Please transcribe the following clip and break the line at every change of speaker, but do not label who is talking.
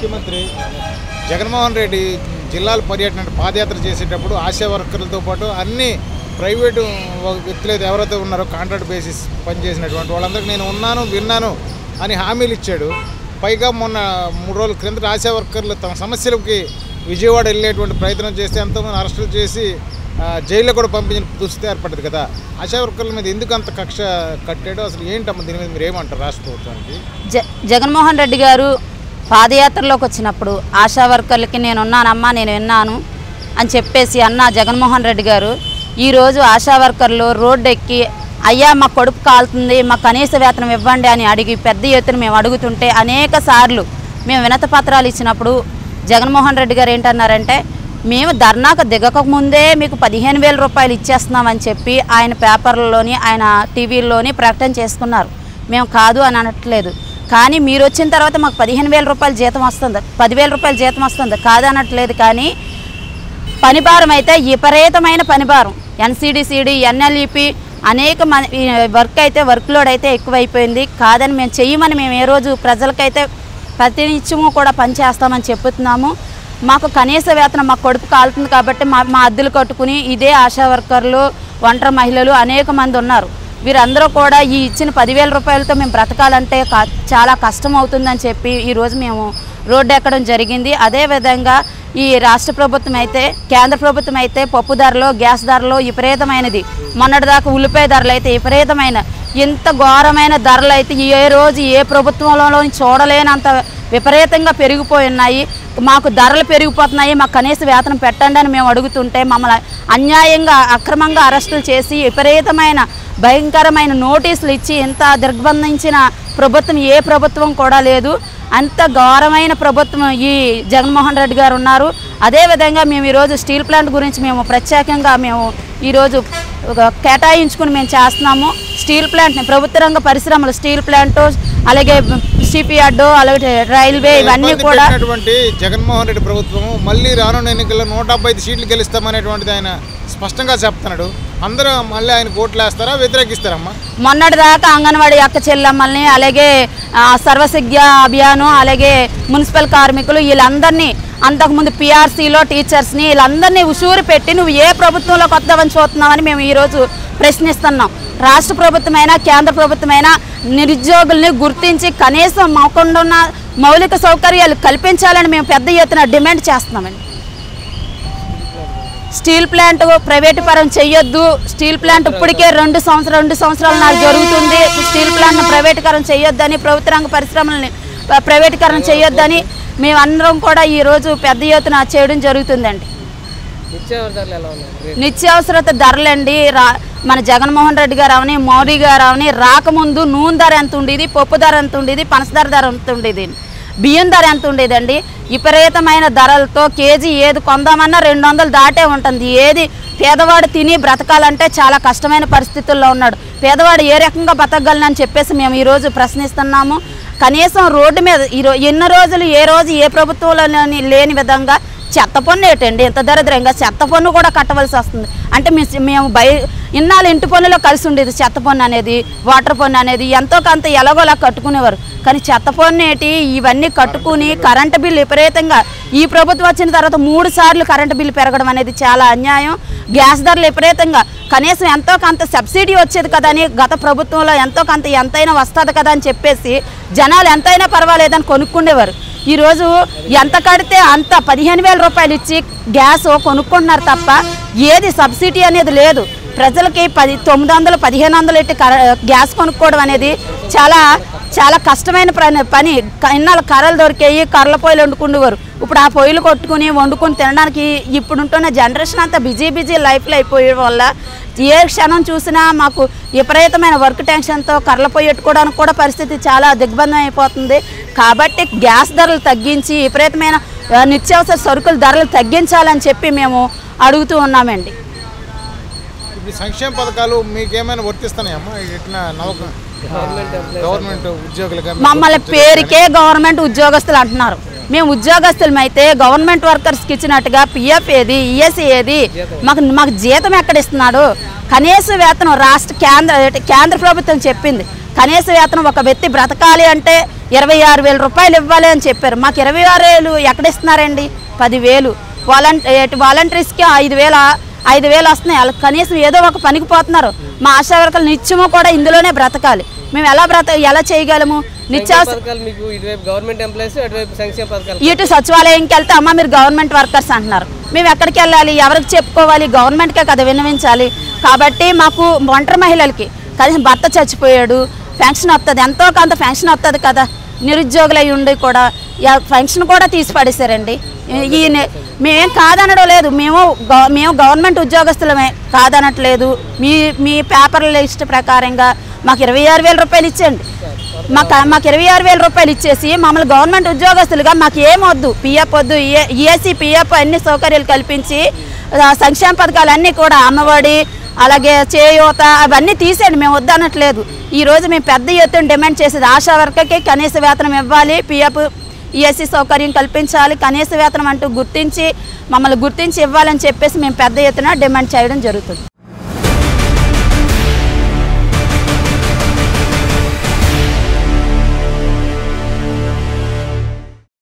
ముఖ్యమంత్రి జగన్మోహన్ రెడ్డి జిల్లాల పర్యటన పాదయాత్ర చేసేటప్పుడు ఆశా వర్కర్లతో పాటు అన్ని ప్రైవేటు వ్యక్తులు అయితే ఎవరైతే ఉన్నారో కాంట్రాక్ట్ బేసిస్ పనిచేసినటువంటి వాళ్ళందరికీ నేను ఉన్నాను విన్నాను అని హామీలు ఇచ్చాడు. పైగా మొన్న మూడు రోజుల క్రిందట ఆశా వర్కర్లు తమ సమస్యలకి విజయవాడ వెళ్ళేటువంటి ప్రయత్నం చేస్తే ఎంతోమంది అరెస్టులు చేసి జైల్లో కూడా పంపించిన దుస్థితి ఏర్పడ్డది కదా. ఆశా వర్కర్ల మీద ఎందుకు అంత కక్ష కట్టాడో? అసలు ఏంటమ్మా దీని మీద మీరు ఏమంటారు రాష్ట్ర ప్రభుత్వానికి?
జ జగన్మోహన్ రెడ్డి గారు పాదయాత్రలోకి వచ్చినప్పుడు ఆశా వర్కర్లకి నేను ఉన్నానమ్మా నేను విన్నాను అని చెప్పేసి అన్న జగన్మోహన్ రెడ్డి గారు ఈరోజు ఆశా వర్కర్లు రోడ్డు ఎక్కి అయ్యా మా కొడుకు కాలుతుంది మా కనీస వేతనం ఇవ్వండి అని అడిగి పెద్ద ఎత్తున మేము అడుగుతుంటే అనేక సార్లు మేము వినత పత్రాలు ఇచ్చినప్పుడు జగన్మోహన్ రెడ్డి గారు ఏంటన్నారంటే మేము ధర్నాకు దిగక ముందే మీకు పదిహేను వేల రూపాయలు ఇచ్చేస్తున్నామని చెప్పి ఆయన పేపర్లలోని ఆయన టీవీల్లోని ప్రకటన చేసుకున్నారు. మేము కాదు అని అనట్లేదు. కానీ మీరు వచ్చిన తర్వాత మాకు పదిహేను వేల రూపాయల జీతం వస్తుంది. పదివేల రూపాయల జీతం వస్తుంది. కాదనట్లేదు కానీ పనిభారం అయితే విపరీతమైన పనిభారం. ఎన్సీడీసీడీ ఎన్ఎల్ఈపి అనేక వర్క్ అయితే వర్క్ లోడ్ అయితే ఎక్కువైపోయింది. కాదని మేము చెయ్యమని మేము ఏ రోజు ప్రజలకైతే ప్రతినిత్యము కూడా పనిచేస్తామని చెప్తున్నాము మాకు కనీస వేతనం మా కొడుకు కాలుతుంది కాబట్టి మా మా అద్దెలు కట్టుకుని ఇదే ఆశా వర్కర్లు ఒంటరి మహిళలు అనేక మంది ఉన్నారు. వీరందరూ కూడా ఈ ఇచ్చిన పదివేల రూపాయలతో మేము బ్రతకాలంటే చాలా కష్టం అవుతుందని చెప్పి ఈరోజు మేము రోడ్డు ఎక్కడం జరిగింది. అదేవిధంగా ఈ రాష్ట్ర ప్రభుత్వం అయితే కేంద్ర ప్రభుత్వం అయితే పప్పు ధరలు గ్యాస్ ధరలు విపరీతమైనది. మొన్నటిదాకా ఉల్లిపాయ ధరలు అయితే విపరీతమైన ఇంత ఘోరమైన ధరలు అయితే ఏ రోజు ఏ ప్రభుత్వంలో చూడలేనంత విపరీతంగా పెరిగిపోయి ఉన్నాయి. మాకు ధరలు పెరిగిపోతున్నాయి. మాకు కనీస వేతనం పెట్టండి అని మేము అడుగుతుంటే మమ్మల్ని అన్యాయంగా అక్రమంగా అరెస్టులు చేసి విపరీతమైన భయంకరమైన నోటీసులు ఇచ్చి ఇంత దిగ్బంధించిన ప్రభుత్వం ఏ ప్రభుత్వం కూడా లేదు. అంత ఘోరమైన ప్రభుత్వం ఈ జగన్మోహన్ రెడ్డి గారు ఉన్నారు. అదేవిధంగా మేము ఈరోజు స్టీల్ ప్లాంట్ గురించి మేము ప్రత్యేకంగా మేము ఈరోజు ఒక కేటాయించుకుని మేము చేస్తున్నాము. స్టీల్ ప్లాంట్ని ప్రభుత్వ రంగ పరిశ్రమలు స్టీల్ ప్లాంట్ అలాగే షిప్ యార్డు అలాగే రైల్వే ఇవన్నీ కూడా
జగన్మోహన్ రెడ్డి ప్రభుత్వము మళ్ళీ రానున్న ఎన్నికల్లో నూట డెబ్బై ఐదు సీట్లు గెలుస్తామనేటువంటిది ఆయన స్పష్టంగా చెప్తున్నాడు. అందరూ మళ్ళీ ఆయన ఓట్లు వేస్తారా వ్యతిరేకిస్తారమ్మా?
మొన్నటి దాకా అంగన్వాడీ అక్క చెల్లెమ్మల్ని అలాగే ఆ, సర్వశిక్ష అభియాను అలాగే మున్సిపల్ కార్మికులు వీళ్ళందరినీ అంతకుముందు పిఆర్సీలో టీచర్స్ని వీళ్ళందరినీ ఉసూరు పెట్టి నువ్వు ఏ ప్రభుత్వంలోకి వద్దామని చూస్తున్నావని మేము ఈరోజు ప్రశ్నిస్తున్నాం. రాష్ట్ర ప్రభుత్వమైనా కేంద్ర ప్రభుత్వమైనా నిరుద్యోగుల్ని గుర్తించి కనీసం మాకుండున్న మౌలిక సౌకర్యాలు కల్పించాలని మేము పెద్ద ఎత్తున డిమాండ్ చేస్తున్నామండి. స్టీల్ ప్లాంట్ ప్రైవేటు పరం చేయొద్దు స్టీల్ ప్లాంట్ ఇప్పటికే రెండు సంవత్సరం రెండు సంవత్సరాలు నాకు జరుగుతుంది. స్టీల్ ప్లాంట్ను ప్రైవేటీకరణ చేయొద్దని ప్రభుత్వ రంగ పరిశ్రమల్ని ప్రైవేటీకరణ చేయొద్దని మేమందరం కూడా ఈరోజు పెద్ద ఎత్తున చేయడం జరుగుతుందండి. నిత్యావసరత ధరలండి రా మన జగన్మోహన్ రెడ్డి గారు అవని మోడీ గారు అవని రాకముందు నూనె ధర ఎంత ఉండేది పప్పు ధర ఎంత ఉండేది పనసదార ధర ఎంత ఉండేది బియ్యం ధర ఎంత ఉండేదండి? విపరీతమైన ధరలతో కేజీ ఏది కొందామన్నా రెండు వందలు దాటే ఉంటుంది. ఏది పేదవాడు తిని బ్రతకాలంటే చాలా కష్టమైన పరిస్థితుల్లో ఉన్నాడు. పేదవాడు ఏ రకంగా బతకగలనని చెప్పేసి మేము ఈరోజు ప్రశ్నిస్తున్నాము. కనీసం రోడ్డు మీద ఈరో ఎన్ని రోజులు ఏ రోజు ఏ ప్రభుత్వంలో లేని విధంగా చెత్త పన్ను ఏంటండి? ఇంత దరిద్రంగా చెత్త పన్ను కూడా కట్టవలసి వస్తుంది. అంటే మీ- మేము బయ ఇన్నాళ్ళు ఇంటి పన్నులో కలిసి ఉండేది చెత్త పన్ను అనేది వాటర్ పన్ను అనేది ఎంతో కొంత ఎలాగోలా కట్టుకునేవారు. కానీ చెత్త పన్ను ఏంటి? ఇవన్నీ కట్టుకుని కరెంటు బిల్లు విపరీతంగా ఈ ప్రభుత్వం వచ్చిన తర్వాత మూడు సార్లు కరెంటు బిల్లు పెరగడం అనేది చాలా అన్యాయం. గ్యాస్ ధరలు విపరీతంగా. కనీసం ఎంతో కొంత సబ్సిడీ వచ్చేది కదా అని గత ప్రభుత్వంలో ఎంతో కొంత ఎంతైనా వస్తుంది కదా అని చెప్పేసి జనాలు ఎంతైనా పర్వాలేదని కొనుక్కునేవారు ఈరోజు ఎంత కడితే అంత పదిహేను వేల రూపాయలు ఇచ్చి గ్యాస్ కొనుక్కుంటున్నారు తప్ప ఏది సబ్సిడీ అనేది లేదు. ప్రజలకి పది తొమ్మిది వందలు పదిహేను వందలు ఇట్టి గ్యాస్ కొనుక్కోవడం అనేది చాలా చాలా కష్టమైన పని పని. ఇన్నాళ్ళు కర్రలు దొరికాయి కర్రల పొయ్యిలు వండుకుండేవారు. ఇప్పుడు ఆ పొయ్యిలు కొట్టుకుని వండుకొని తినడానికి ఇప్పుడు ఉంటున్న జనరేషన్ అంతా బిజీ బిజీ లైఫ్లో అయిపోయే వల్ల ఏ క్షణం చూసినా మాకు విపరీతమైన వర్క్ టెన్షన్తో కర్రల పొయ్యి పెట్టుకోవడానికి కూడా పరిస్థితి చాలా దిగ్బంధం అయిపోతుంది. కాబట్టి గ్యాస్ ధరలు తగ్గించి విపరీతమైన నిత్యావసర సరుకుల ధరలు తగ్గించాలని చెప్పి మేము అడుగుతూ ఉన్నామండి.
సంక్షేమ పథకాలు మీకేమైనా వర్తిస్తున్నాయమ్మా? ఇట్లా నౌక
మమ్మల్ని పేరుకే గవర్నమెంట్ ఉద్యోగస్తులు అంటున్నారు. మేము ఉద్యోగస్తులం అయితే గవర్నమెంట్ వర్కర్స్కి ఇచ్చినట్టుగా పిఎఫ్ ఏది ఈఎస్సీ ఏది మాకు మాకు జీతం ఎక్కడ ఇస్తున్నాడు? కనీస వేతనం రాష్ట్ర కేంద్ర కేంద్ర ప్రభుత్వం చెప్పింది. కనీస వేతనం ఒక వ్యక్తి బ్రతకాలి అంటే ఇరవై ఆరు వేల రూపాయలు ఇవ్వాలి అని చెప్పారు. మాకు ఇరవై ఆరు వేలు ఎక్కడ ఇస్తున్నారండి? పదివేలు. వాలంటీ వాలంటీర్స్కి ఐదు వేల ఐదు వేలు వస్తున్నాయి. వాళ్ళకి కనీసం ఏదో ఒక పనికి పోతున్నారు. మా ఆశా వర్కర్లు నిత్యము కూడా ఇందులోనే బ్రతకాలి. మేము ఎలా బ్రత ఎలా చేయగలము? నిత్యావసర ఇటు సచివాలయంకి వెళ్తే అమ్మ మీరు గవర్నమెంట్ వర్కర్స్ అంటున్నారు. మేము ఎక్కడికి వెళ్ళాలి? ఎవరికి చెప్పుకోవాలి? గవర్నమెంట్కే కదా విన్నవించాలి. కాబట్టి మాకు ఒంటరి మహిళలకి కనీసం భర్త చచ్చిపోయాడు పెన్షన్ వస్తుంది ఎంతో కొంత పెన్షన్ వస్తుంది కదా. నిరుద్యోగులై ఉండి కూడా పెన్షన్ కూడా తీసి పడేశారండి. ఈ- ఈ మేమేం కాదనడం లేదు. మేము మేము గవర్నమెంట్ ఉద్యోగస్తులమే. కాదనట్లేదు. మీ మీ పేపర్ లిస్ట్ ప్రకారంగా మాకు ఇరవై ఆరు వేల రూపాయలు ఇచ్చేయండి. మాకు మాకు ఇరవై ఆరు వేల రూపాయలు ఇచ్చేసి మమ్మల్ని గవర్నమెంట్ ఉద్యోగస్తులుగా మాకు ఏం వద్దు. పిఎఫ్ వద్దు. ఈఎస్సీ పిఎఫ్ అన్ని సౌకర్యాలు కల్పించి సంక్షేమ పథకాలు అన్నీ కూడా అమ్మఒడి అలాగే చేయూత అవన్నీ తీసేయండి. మేము వద్దనట్లేదు. ఈరోజు మేము పెద్ద ఎత్తున డిమాండ్ చేసేది ఆశా వర్కర్కి కనీస వేతనం ఇవ్వాలి. పిఎఫ్ ఈఎస్సీ సౌకర్యం కల్పించాలి కనీస వేతనం అంటూ గుర్తించి మమ్మల్ని గుర్తించి ఇవ్వాలని చెప్పేసి మేము పెద్ద ఎత్తున డిమాండ్ చేయడం జరుగుతుంది.